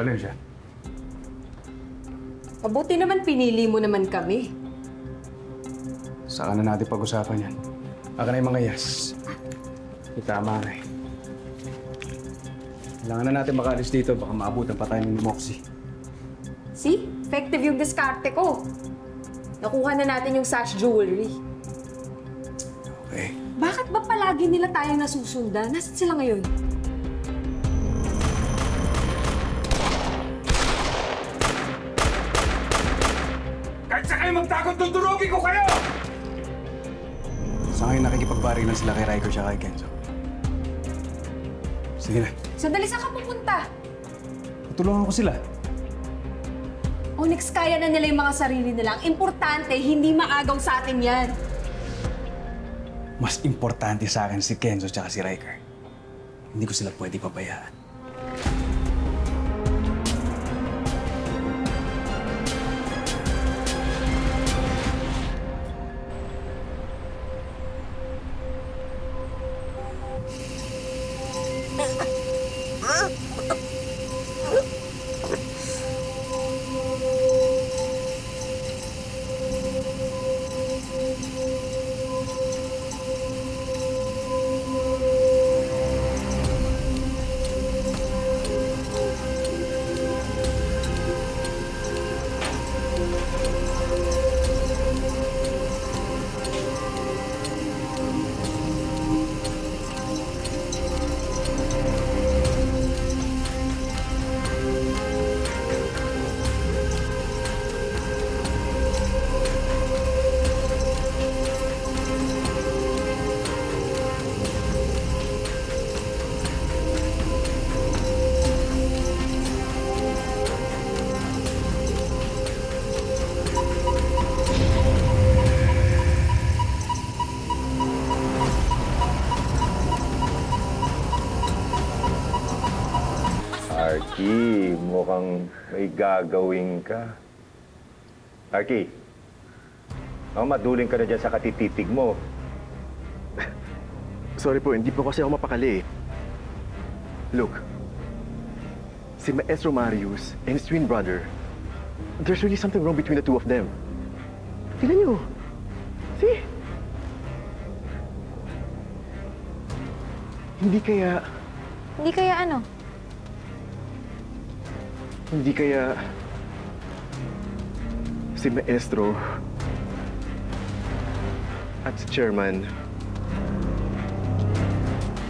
Valencia, Mabuti naman pinili mo naman kami. saka na natin pag-usapan yan. Aka na yung mga yes. Eh, Tama na eh. Kailangan na natin makaalis dito. Baka maabutan pa tayo ng Moxie. See? Effective yung diskarte ko. Nakuha na natin yung sash jewelry. Okay. Bakit ba palagi nila tayong nasusundan? Nasaan sila ngayon? Kayo magtakot, tutulogin ko kayo! Sa ngayon, nakikipagbari lang sila kay Riker siya kay Kenzo. Sige na. Sandali, saan ka pupunta? Tutulungan ko sila. Onyx, kaya na nila yung mga sarili nila. Ang importante, hindi maagaw sa atin yan. Mas importante sa akin si Kenzo at si Riker. Hindi ko sila pwede pabayaan. Mukhang may gagawin ka. Arky, oh, maduling ka na dyan sa katititig mo. Sorry po, hindi po kasi ako mapakali. eh. Look, si Maestro Marius and his twin brother, there's really something wrong between the two of them. Tignan niyo. See? Hindi kaya, Hindi kaya ano? Hindi kaya si Maestro at si Chairman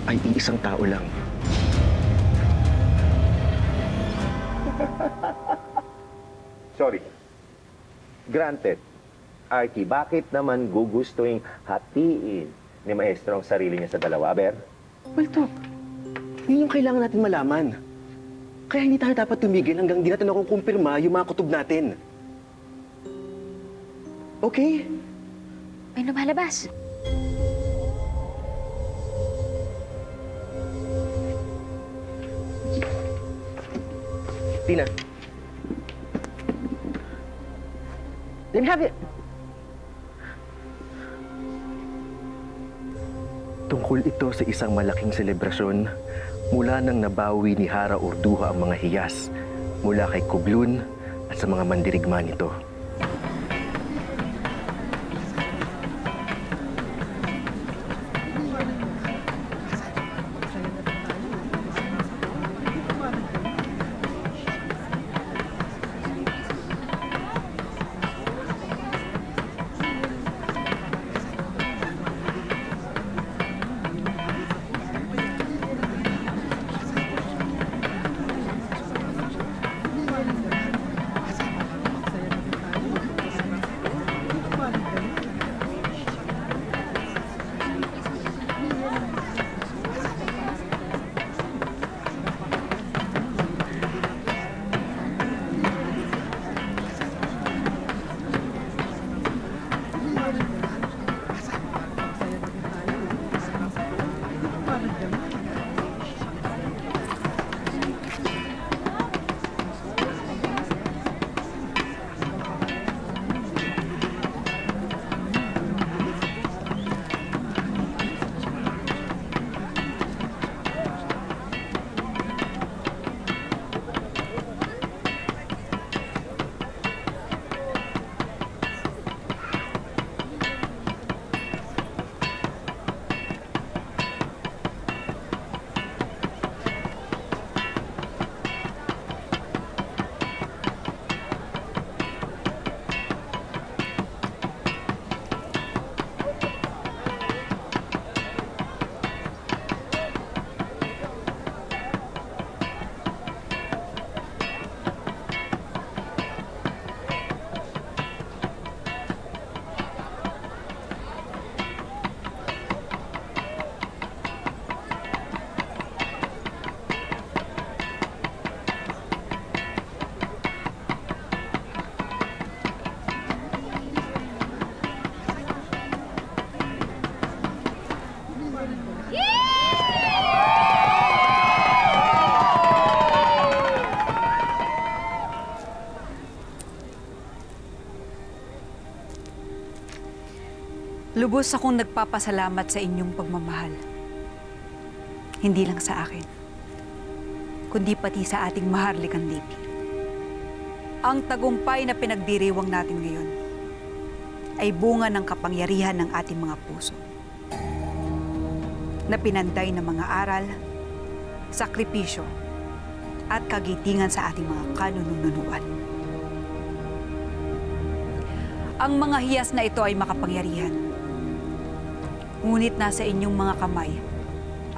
ay iisang tao lang. Sorry. Granted. Arky, bakit naman gugustuhin hatiin ni Maestro ang sarili niya sa dalawa, Ber? Well, Tok, yun yung kailangan natin malaman. Kaya hindi tayo dapat tumigil hanggang di natin nakukumpirma yung mga kutob natin. Okay? May lumalabas. Tina. Let me have it. Tungkol ito sa isang malaking selebrasyon mula nang nabawi ni Hara Urduha ang mga hiyas mula kay Kublun at sa mga mandirigma nito. Lubos akong nagpapasalamat sa inyong pagmamahal. Hindi lang sa akin, kundi pati sa ating maharlikang Lipi. Ang tagumpay na pinagdiriwang natin ngayon ay bunga ng kapangyarihan ng ating mga puso na pinanday ng mga aral, sakripisyo, at kagitingan sa ating mga kanununuan. Ang mga hiyas na ito ay makapangyarihan. Ngunit nasa inyong mga kamay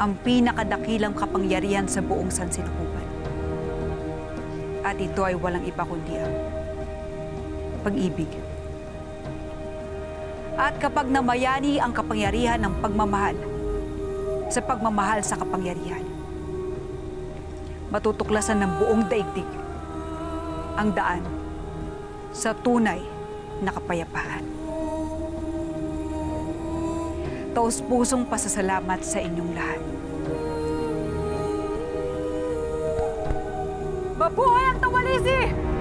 ang pinakadakilang kapangyarihan sa buong sansinukuban. At ito ay walang iba kundi ang pag-ibig. At kapag namayani ang kapangyarihan ng pagmamahal sa pagmamahal sa kapangyarihan, matutuklasan ng buong daigdig ang daan sa tunay na kapayapaan. Taos pusong pasasalamat sa inyong lahat. Mabuhay ang tawalisi!